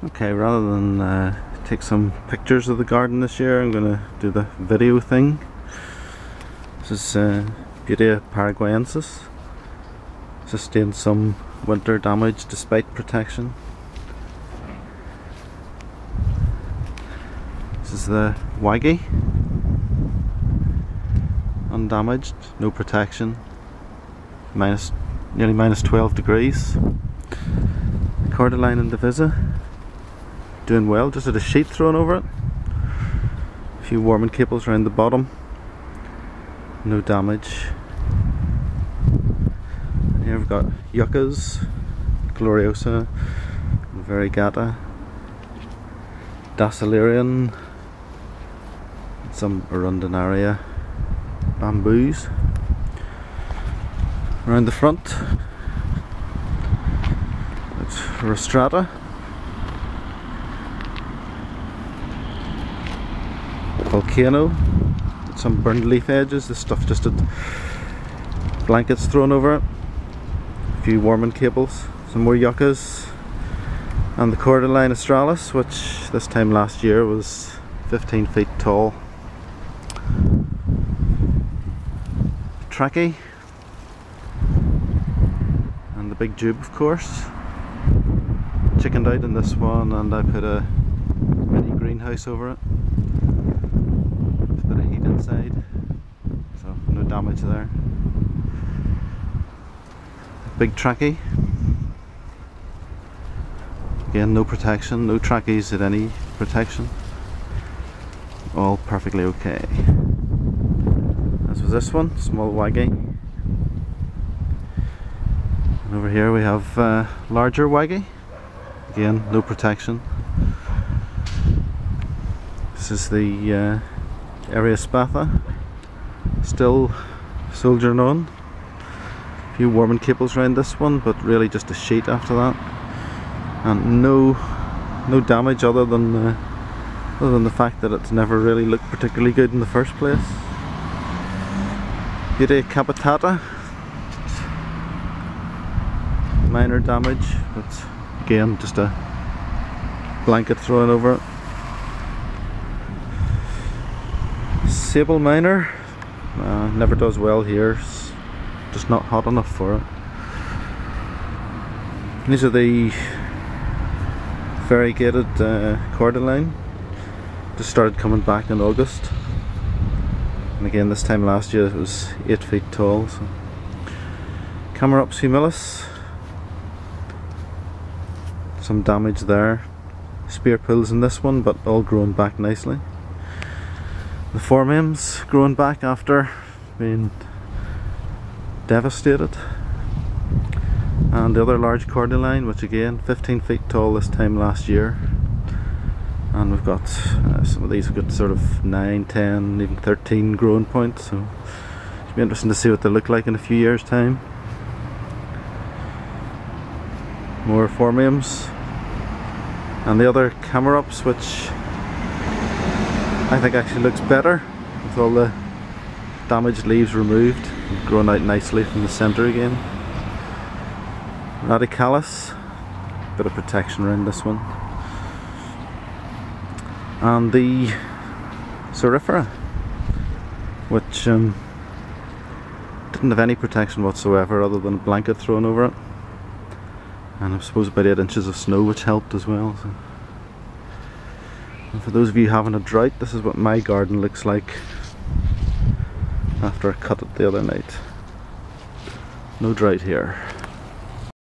Okay, rather than uh, take some pictures of the garden this year, I'm going to do the video thing. This is uh, paraguayensis. Sustained some winter damage despite protection. This is the Waggy. Undamaged, no protection. Minus, nearly minus 12 degrees. Cordyline indivisa doing well, just had a sheet thrown over it. A few warming cables around the bottom. No damage. And here we've got yuccas, gloriosa, variegata, Dasylirion, some arundinaria bamboos. Around the front, it's rostrata. Volcano some burned leaf edges this stuff just had blankets thrown over it a few warming cables some more yuccas and the cordyline australis which this time last year was 15 feet tall. Trachy and the big jube of course. Chickened out in this one and I put a mini greenhouse over it damage there. Big trachy again no protection no trackies at any protection. All perfectly okay. As was this one small waggy. And over here we have uh, larger waggy. Again no protection. This is the uh, Eriospatha still soldiering on. A few warming cables around this one but really just a sheet after that. And no no damage other than uh, other than the fact that it's never really looked particularly good in the first place. Butia capitata minor damage but again just a blanket thrown over it. Sabal Minor uh, never does well here, it's just not hot enough for it. These are the variegated uh, cordyline, just started coming back in August. And again this time last year it was 8 feet tall. So. Chamaerops humilis, some damage there. Spear pulls in this one but all grown back nicely the phormiums growing back after being devastated. And the other large cordyline which again 15 feet tall this time last year. And we've got uh, some of these have got sort of 9, 10, even 13 growing points. So it'll be interesting to see what they look like in a few years time. More phormiums and the other Chamaerops which I think actually looks better with all the damaged leaves removed growing out nicely from the centre again. Radicalis, bit of protection around this one. And the Sorifera, which um, didn't have any protection whatsoever other than a blanket thrown over it. And I suppose about 8 inches of snow which helped as well. So. And for those of you having a drought, this is what my garden looks like after I cut it the other night. No drought here.